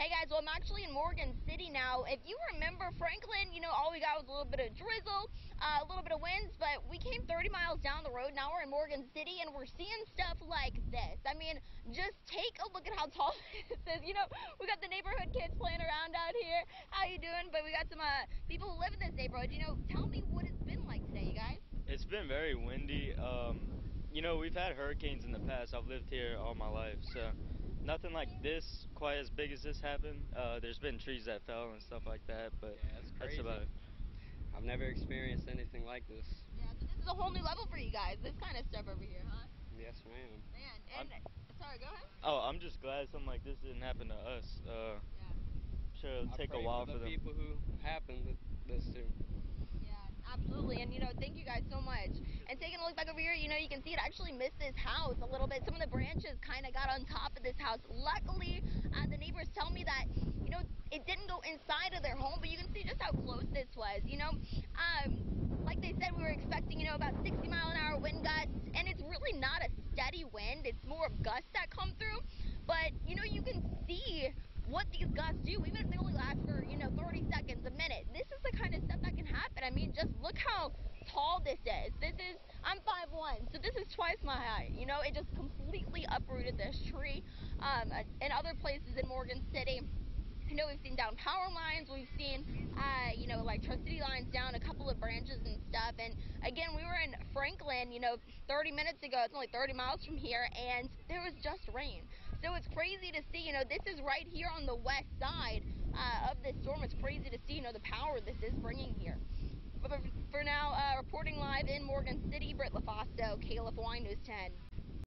Hey guys, well I'm actually in Morgan City now. If you remember Franklin, you know, all we got was a little bit of drizzle, uh, a little bit of winds, but we came 30 miles down the road. Now we're in Morgan City and we're seeing stuff like this. I mean, just take a look at how tall this is. You know, we got the neighborhood kids playing around out here. How you doing? But we got some uh, people who live in this neighborhood. You know, tell me what it's been like today, you guys. It's been very windy. Um, you know, we've had hurricanes in the past. I've lived here all my life, so nothing like this, quite as big as this happened. Uh, there's been trees that fell and stuff like that, but yeah, that's, that's about it. I've never experienced anything like this. Yeah, so this is a whole new level for you guys. This kind of stuff over here, huh? Yes, ma'am. Man, and I'm, sorry, go ahead. Oh, I'm just glad something like this didn't happen to us. Uh, yeah. Sure, it'll take a while for, for the them. people who happened this to. Absolutely, and you know, thank you guys so much. And taking a look back over here, you know, you can see it actually missed this house a little bit. Some of the branches kind of got on top of this house. Luckily, uh, the neighbors tell me that, you know, it didn't go inside of their home, but you can see just how close this was, you know. Um, like they said, we were expecting, you know, about 60 mile an hour wind gusts, and it's really not a steady wind. It's more of gusts that come through. But, you know, you can see what these gusts do, even if they only last for, you know, 30 seconds, a minute. This is the kind of stuff that can happen. I mean, just look how tall this is. This is, I'm 5'1", so this is twice my height. You know, it just completely uprooted this tree. Um, in other places in Morgan City, you know, we've seen down power lines, we've seen, uh, you know, electricity lines down, a couple of branches and stuff. And again, we were in Franklin, you know, 30 minutes ago. It's only 30 miles from here, and there was just rain. So it's crazy to see, you know, this is right here on the west side uh, of this storm. It's crazy to see, you know, the power this is bringing here. But for now, uh, reporting live in Morgan City, Britt LaFosto, KLFY News 10.